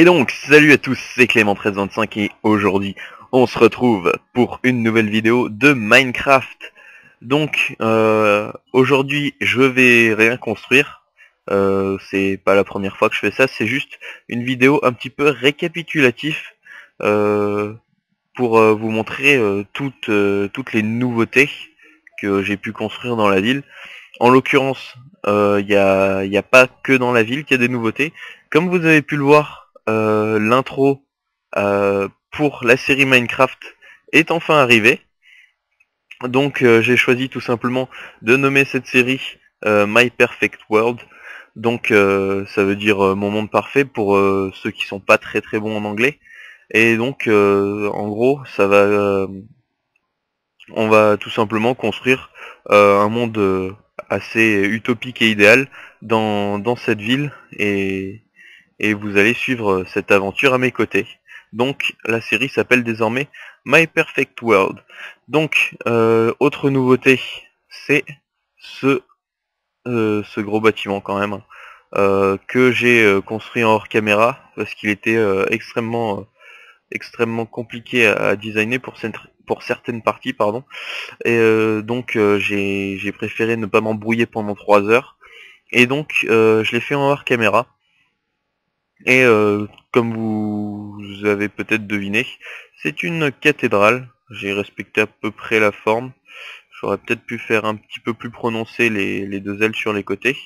Et donc, salut à tous, c'est Clément1325 et aujourd'hui, on se retrouve pour une nouvelle vidéo de Minecraft. Donc, euh, aujourd'hui, je vais rien construire. Euh, c'est pas la première fois que je fais ça, c'est juste une vidéo un petit peu récapitulatif euh, pour euh, vous montrer euh, toutes, euh, toutes les nouveautés que j'ai pu construire dans la ville. En l'occurrence, il n'y a, y a pas que dans la ville qu'il y a des nouveautés. Comme vous avez pu le voir, l'intro pour la série Minecraft est enfin arrivée. Donc j'ai choisi tout simplement de nommer cette série My Perfect World. Donc ça veut dire mon monde parfait pour ceux qui sont pas très très bons en anglais. Et donc en gros ça va on va tout simplement construire un monde assez utopique et idéal dans, dans cette ville et, et vous allez suivre cette aventure à mes côtés. Donc la série s'appelle désormais My Perfect World. Donc euh, autre nouveauté, c'est ce euh, ce gros bâtiment quand même euh, que j'ai construit en hors caméra parce qu'il était extrêmement extrêmement compliqué à, designer pour, pour certaines parties pardon et euh, donc euh, j'ai préféré ne pas m'embrouiller pendant 3 heures et donc euh, je l'ai fait en hors caméra et comme vous avez peut-être deviné c'est une cathédrale. J'ai respecté à peu près la forme. J'aurais peut-être pu faire un petit peu plus prononcer les, les deux ailes sur les côtés.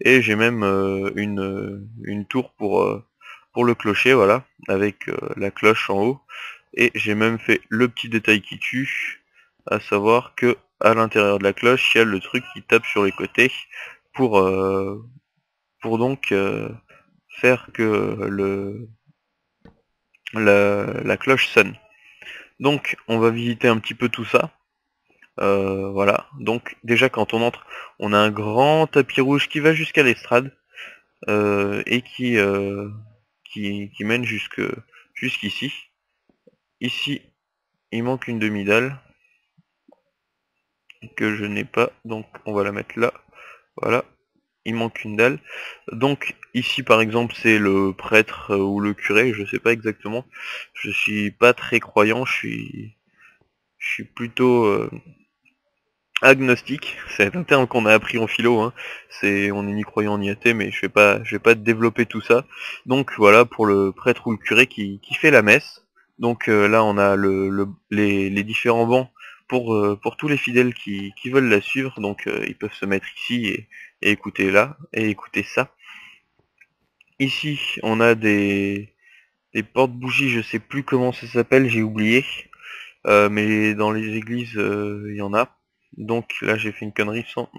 Et j'ai même une, une tour pour pour le clocher, voilà, avec euh, la cloche en haut. Et j'ai même fait le petit détail qui tue, à savoir que à l'intérieur de la cloche, il y a le truc qui tape sur les côtés pour euh, pour donc euh, faire que le la, cloche sonne. Donc on va visiter un petit peu tout ça. voilà, donc déjà quand on entre, on a un grand tapis rouge qui va jusqu'à l'estrade et qui qui, mène jusque jusqu'ici. Ici, il manque une demi-dalle que je n'ai pas, donc on va la mettre là. Voilà, il manque une dalle. Donc ici par exemple c'est le prêtre ou le curé, je sais pas exactement. Je suis pas très croyant, je suis je suis plutôt euh, agnostique, c'est un terme qu'on a appris en philo, hein. c'est on est ni croyant ni athée, mais je vais pas je vais pas développer tout ça. Donc voilà pour le prêtre ou le curé qui, fait la messe. Donc euh, là on a le, les, les, différents bancs pour euh, pour tous les fidèles qui, qui veulent la suivre, donc euh, ils peuvent se mettre ici et, écouter là et écouter ça. Ici on a des des portes bougies, je sais plus comment ça s'appelle, j'ai oublié, mais dans les églises il y en a. Donc là j'ai fait une connerie sans,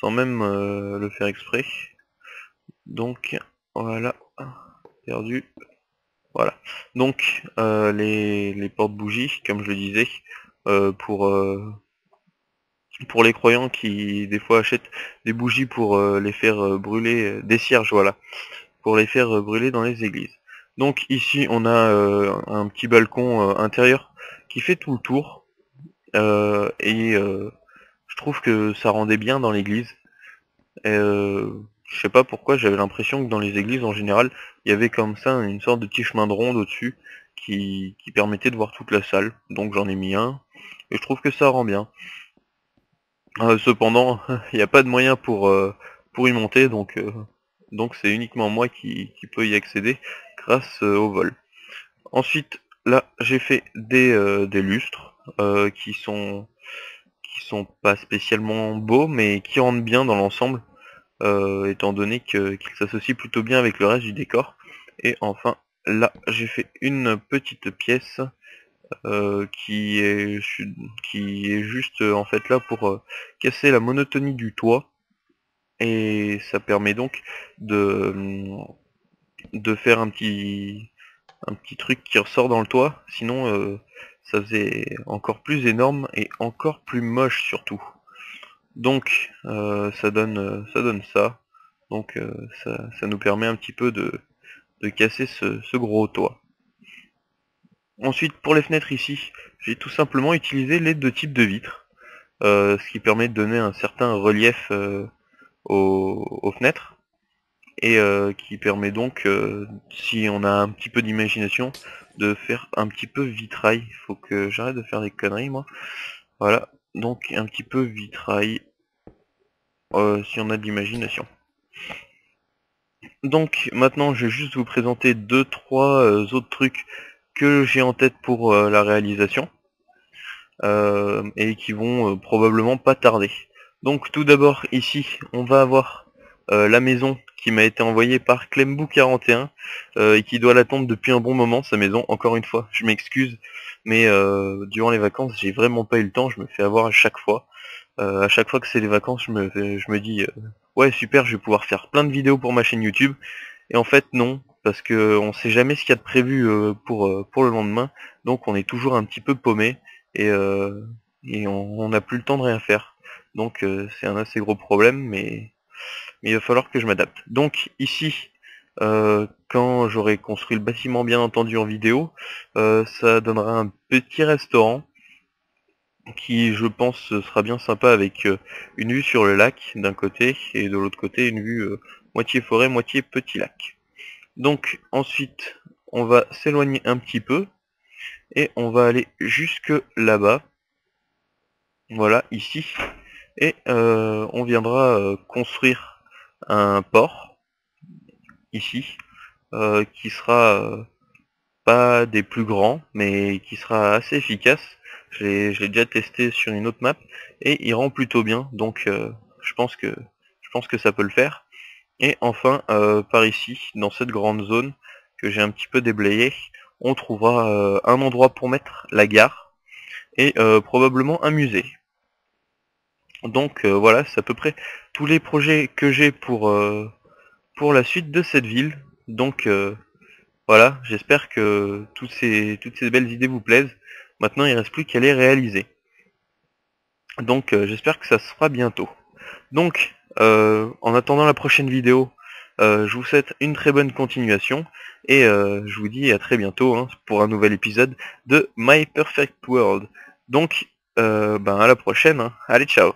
sans même euh, le faire exprès. Donc voilà, perdu. Voilà. Donc euh, les, les portes bougies, comme je le disais, euh, pour pour les croyants qui des fois achètent des bougies pour les faire brûler, des cierges voilà, pour les faire brûler dans les églises. Donc ici on a un petit balcon intérieur qui fait tout le tour et je trouve que ça rendait bien dans l'église. Euh, je sais pas pourquoi, j'avais l'impression que dans les églises en général, il y avait comme ça une sorte de petit chemin de ronde au-dessus qui, permettait de voir toute la salle. Donc j'en ai mis un, et je trouve que ça rend bien. Euh, cependant, il n'y a pas de moyen pour, euh, pour y monter, donc donc c'est uniquement moi qui, qui peut y accéder grâce au vol. Ensuite, là, j'ai fait des, des lustres qui sont sont pas spécialement beaux, mais qui rendent bien dans l'ensemble, euh, étant donné qu'ils s'associent plutôt bien avec le reste du décor. Et enfin, là, j'ai fait une petite pièce euh, qui est qui est juste en fait là pour euh, casser la monotonie du toit et ça permet donc de de faire un petit truc qui ressort dans le toit sinon ça faisait encore plus énorme et encore plus moche surtout. Donc euh, ça donne euh, ça. Donc euh, ça, nous permet un petit peu de, de casser ce, gros toit. Ensuite pour les fenêtres ici, j'ai tout simplement utilisé les deux types de vitres. ce qui permet de donner un certain relief aux, aux, fenêtres. et qui permet donc, si on a un petit peu d'imagination, de faire un petit peu vitrail. Il faut que j'arrête de faire des conneries moi. Voilà, donc un petit peu vitrail, si on a de l'imagination. Donc maintenant je vais juste vous présenter deux trois autres trucs que j'ai en tête pour la réalisation. Euh, et qui vont euh, probablement pas tarder. Donc tout d'abord ici on va avoir euh, la maison qui m'a été envoyée par Clembou41 et qui doit l'attendre depuis un bon moment sa maison encore une fois je m'excuse mais durant les vacances j'ai vraiment pas eu le temps je me fais avoir à chaque fois à chaque fois que c'est les vacances je me, je me dis ouais super je vais pouvoir faire plein de vidéos pour ma chaîne YouTube et en fait non parce que on sait jamais ce qu'il y a de prévu pour, pour le lendemain donc on est toujours un petit peu paumé et, euh, on n'a plus le temps de rien faire. Donc euh, c'est un assez gros problème, mais, il va falloir que je m'adapte. Donc ici, euh, quand j'aurai construit le bâtiment bien entendu en vidéo, ça donnera un petit restaurant qui je pense sera bien sympa avec une vue sur le lac d'un côté et de l'autre côté une vue moitié forêt, moitié petit lac. Donc ensuite on va s'éloigner un petit peu et on va aller jusque là-bas voilà ici et euh, on viendra euh, construire un port ici euh, qui sera pas des plus grands mais qui sera assez efficace je l'ai déjà testé sur une autre map et il rend plutôt bien donc je pense que je pense que ça peut le faire et enfin par ici dans cette grande zone que j'ai un petit peu déblayé on trouvera euh, un endroit pour mettre la gare et euh, probablement un musée. Donc euh, voilà, c'est à peu près tous les projets que j'ai pour, pour la suite de cette ville. Donc voilà, j'espère que toutes ces, toutes ces belles idées vous plaisent. Maintenant, il ne reste plus qu'à les réaliser. Donc j'espère que ça se fera bientôt. Donc, en attendant la prochaine vidéo, je vous souhaite une très bonne continuation et euh, je vous dis à très bientôt hein, pour un nouvel épisode de My Perfect World. Donc, euh, ben à la prochaine. Hein. Allez, ciao